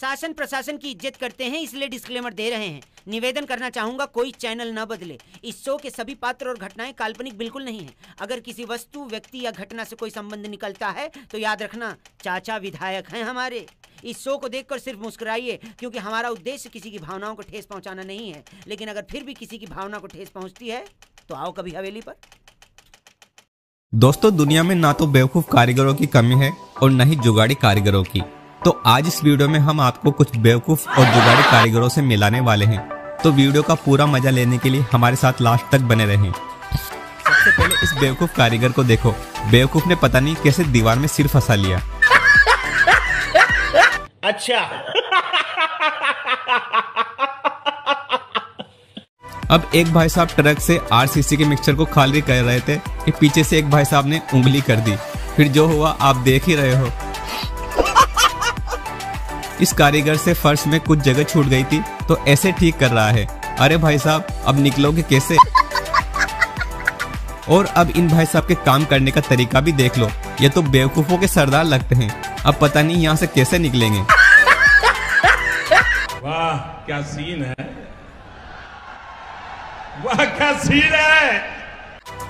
शासन प्रशासन की इज़्ज़त करते हैं, इसलिए डिस्क्लेमर दे रहे हैं। निवेदन करना चाहूँगा, कोई चैनल न बदले। इस शो के सभी पात्र और घटनाएँ काल्पनिक बिल्कुल नहीं है। अगर किसी वस्तु, व्यक्ति या घटना से कोई संबंध निकलता है तो याद रखना, चाचा विधायक हैं हमारे। इस शो को देखकर सिर्फ़ मुस्कुराइए, क्योंकि हमारा उद्देश्य किसी की भावनाओं को ठेस पहुंचाना नहीं है। लेकिन अगर फिर भी किसी की भावना को ठेस पहुँचती है तो आओ कभी हवेली पर। दोस्तों, दुनिया में ना तो बेवकूफ़ कारीगरों की कमी है और न ही जुगाड़ी कारीगरों की। तो आज इस वीडियो में हम आपको कुछ बेवकूफ़ और जुगाड़ी कारीगरों से मिलाने वाले हैं। तो वीडियो का पूरा मज़ा लेने के लिए हमारे साथ लास्ट तक बने रहें। सबसे पहले इस बेवकूफ़ कारीगर को देखो। बेवकूफ़ ने पता नहीं कैसे दीवार में सिर फंसा लिया। अच्छा। अब एक भाई साहब ट्रक से आरसीसी के मिक्सचर को खाली कर रहे थे। कि पीछे से एक भाई साहब ने उंगली कर दी। फिर जो हुआ आप देख ही रहे हो। इस कारीगर से फर्श में कुछ जगह छूट गई थी तो ऐसे ठीक कर रहा है। अरे भाई साहब अब निकलोगे कैसे? और अब इन भाई साहब के काम करने का तरीका भी देख लो। ये तो बेवकूफों के सरदार लगते हैं। अब पता नहीं यहाँ से कैसे निकलेंगे। वाह क्या सीन है? वाह क्या सीन है?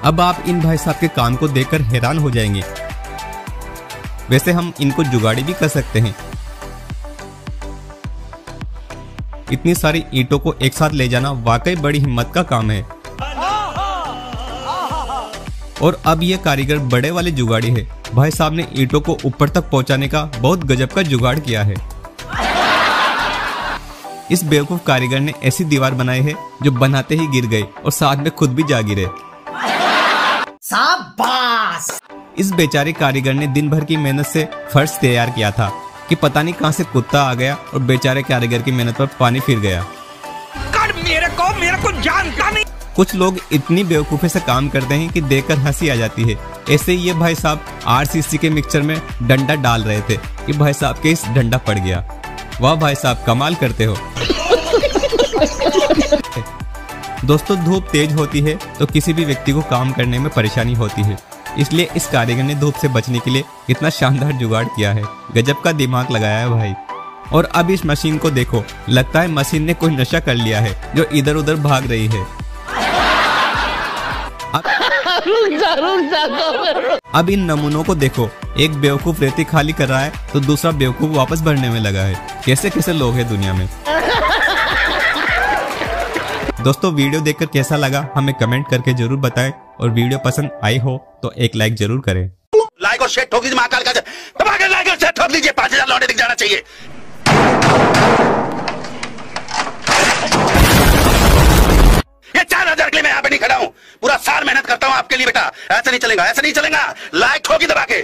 अब आप इन भाई साहब के काम को देखकर हैरान हो जाएँगे। वैसे हम इनको जुगाड़ी भी कर सकते हैं। इतनी सारी ईंटों को एक साथ ले जाना वाकई बड़ी हिम्मत का काम है। और अब ये कारीगर बड़े वाले जुगाड़ी है। भाई साहब ने ईंटों को ऊपर तक पहुँचाने का बहुत गजब का जुगाड़ किया है। इस बेवकूफ़ कारीगर ने ऐसी दीवार बनाई है जो बनाते ही गिर गई और साथ में खुद भी जा गिरे। इस बेचारे कारीगर ने दिन भर की मेहनत से फर्श तैयार किया था। कि पता नहीं कहाँ से कुत्ता आ गया और बेचारे कारीगर की मेहनत पर पानी फिर गया। कर मेरे को मेरे को जानता नहीं। कुछ लोग इतनी बेवकूफ़ी से काम करते हैं कि देखकर हँसी आ जाती है। ऐसे ही ये भाई साहब आरसीसी के मिक्सचर में डंडा डाल रहे थे कि भाई साहब के इस डंडा पड़ गया। वाह भाई साहब कमाल करते हो। दोस्तों धूप तेज होती है तो किसी भी व्यक्ति को काम करने में परेशानी होती है। इसलिए इस कारीगर ने धूप से बचने के लिए इतना शानदार जुगाड़ किया है। गजब का दिमाग लगाया है भाई। और अब इस मशीन को देखो लगता है मशीन ने कोई नशा कर लिया है जो इधर उधर भाग रही है। अब, अब इन नमूनों को देखो एक बेवकूफ़ रेती खाली कर रहा है तो दूसरा बेवकूफ़ वापस भरने में लगा है। कैसे कैसे लोग है दुनिया में। दोस्तों, वीडियो देखकर कैसा लगा, हमें कमेंट करके ज़रूर बताएँ। और वीडियो पसंद आई हो तो एक लाइक ज़रूर करें। लाइक और शेयर ठोक महाकाल के लाइक और शेयर ठोक दीजिए, पाँच हज़ार लौटे दिख जाना चाहिए। ये चार हज़ार के लिए मैं यहाँ पे नहीं खड़ा हूँ। पूरा साल मेहनत करता हूँ आपके लिए, बेटा। ऐसा नहीं चलेगा, ऐसा नहीं चलेगा। लाइक ठोकी दबा के।